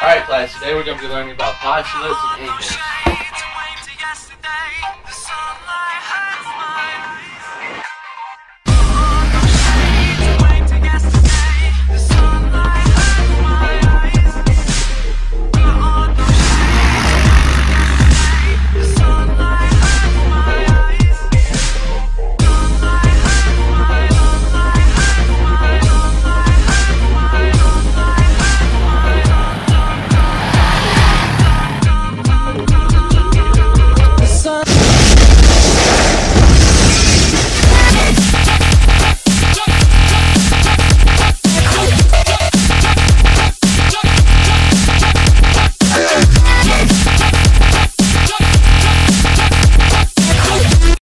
Alright class, today we're going to be learning about postulates and angles.